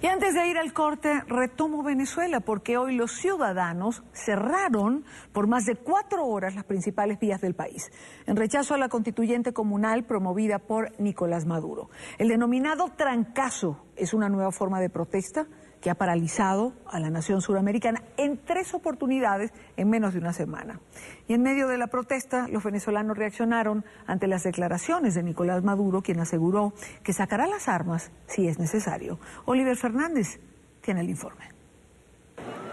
Y antes de ir al corte, retomo Venezuela porque hoy los ciudadanos cerraron por más de cuatro horas las principales vías del país, en rechazo a la constituyente comunal promovida por Nicolás Maduro. El denominado trancazo es una nueva forma de protesta que ha paralizado a la nación suramericana en tres oportunidades en menos de una semana. Y en medio de la protesta, los venezolanos reaccionaron ante las declaraciones de Nicolás Maduro, quien aseguró que sacará las armas si es necesario. Oliver Fernández tiene el informe.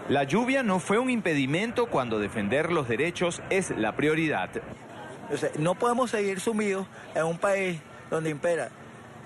La lluvia no fue un impedimento cuando defender los derechos es la prioridad. no podemos seguir sumidos en un país donde impera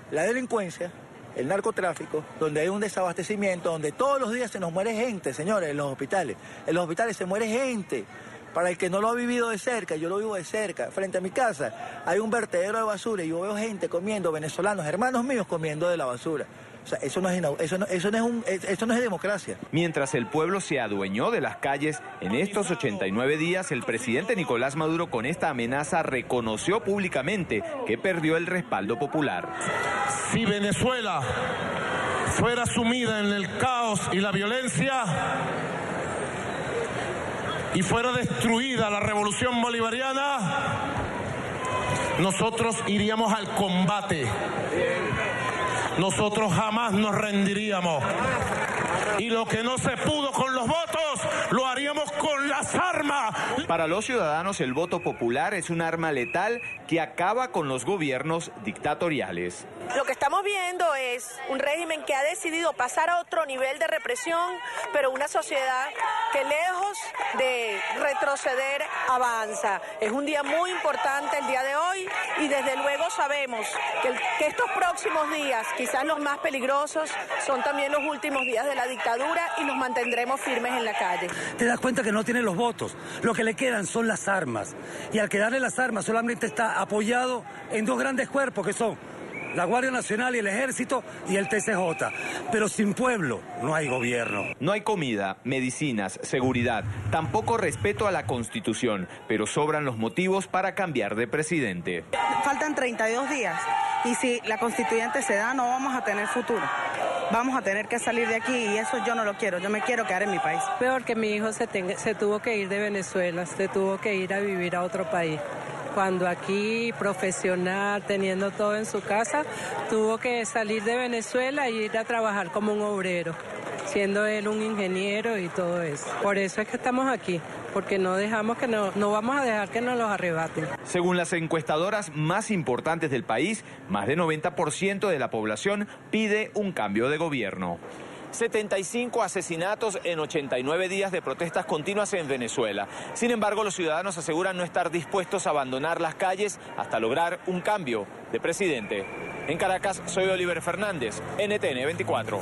la delincuencia, el narcotráfico, donde hay un desabastecimiento, donde todos los días se nos muere gente, señores, en los hospitales. En los hospitales se muere gente. Para el que no lo ha vivido de cerca, yo lo vivo de cerca. Frente a mi casa hay un vertedero de basura y yo veo gente comiendo, venezolanos, hermanos míos comiendo de la basura. O sea, eso no, es, eso, no, eso, no es un, eso no es democracia. Mientras el pueblo se adueñó de las calles, en estos 89 días el presidente Nicolás Maduro con esta amenaza reconoció públicamente que perdió el respaldo popular. Si Venezuela fuera sumida en el caos y la violencia y fuera destruida la revolución bolivariana, nosotros iríamos al combate nosotros jamás nos rendiríamos. Y lo que no se pudo con los votos, lo haríamos con las armas. Para los ciudadanos, el voto popular es un arma letal que acaba con los gobiernos dictatoriales. Lo que estamos viendo es un régimen que ha decidido pasar a otro nivel de represión, pero una sociedad que lejos de retroceder avanza. Es un día muy importante el día de hoy y desde luego sabemos que, estos próximos días, quizás los más peligrosos, son también los últimos días de la dictadura y nos mantendremos firmes en la calle. Te das cuenta que no tiene los votos, lo que le quedan son las armas. Y al quedarle las armas solamente está apoyado en dos grandes cuerpos que son la Guardia Nacional y el Ejército y el TCJ. Pero sin pueblo no hay gobierno. No hay comida, medicinas, seguridad, tampoco respeto a la Constitución, pero sobran los motivos para cambiar de presidente. Faltan 32 días y si la constituyente se da no vamos a tener futuro. Vamos a tener que salir de aquí y eso yo no lo quiero, yo me quiero quedar en mi país. Peor que mi hijo se, se tuvo que ir de Venezuela, se tuvo que ir a vivir a otro país cuando aquí profesional, teniendo todo en su casa, tuvo que salir de Venezuela e ir a trabajar como un obrero, siendo él un ingeniero y todo eso. Por eso es que estamos aquí, porque no dejamos que no, no vamos a dejar que nos los arrebaten. Según las encuestadoras más importantes del país, más del 90% de la población pide un cambio de gobierno. 75 asesinatos en 89 días de protestas continuas en Venezuela. Sin embargo, los ciudadanos aseguran no estar dispuestos a abandonar las calles hasta lograr un cambio de presidente. En Caracas, soy Oliver Fernández, NTN 24.